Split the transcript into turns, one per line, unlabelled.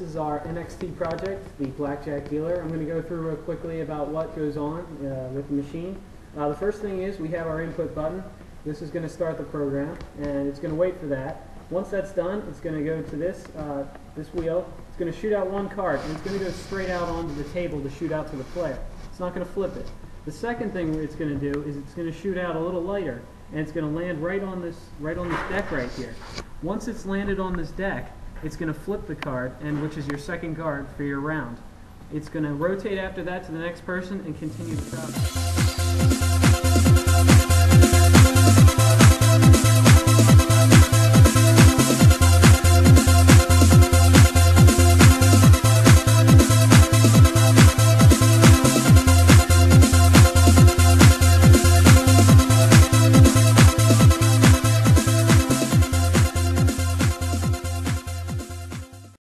is our NXT project, the blackjack dealer. I'm going to go through real quickly about what goes on uh, with the machine. Uh, the first thing is we have our input button. This is going to start the program, and it's going to wait for that. Once that's done, it's going to go to this uh, this wheel. It's going to shoot out one card, and it's going to go straight out onto the table to shoot out to the player. It's not going to flip it. The second thing it's going to do is it's going to shoot out a little lighter, and it's going to land right on this right on this deck right here. Once it's landed on this deck, it's going to flip the card, and which is your second card for your round. It's going to rotate after that to the next person and continue the process.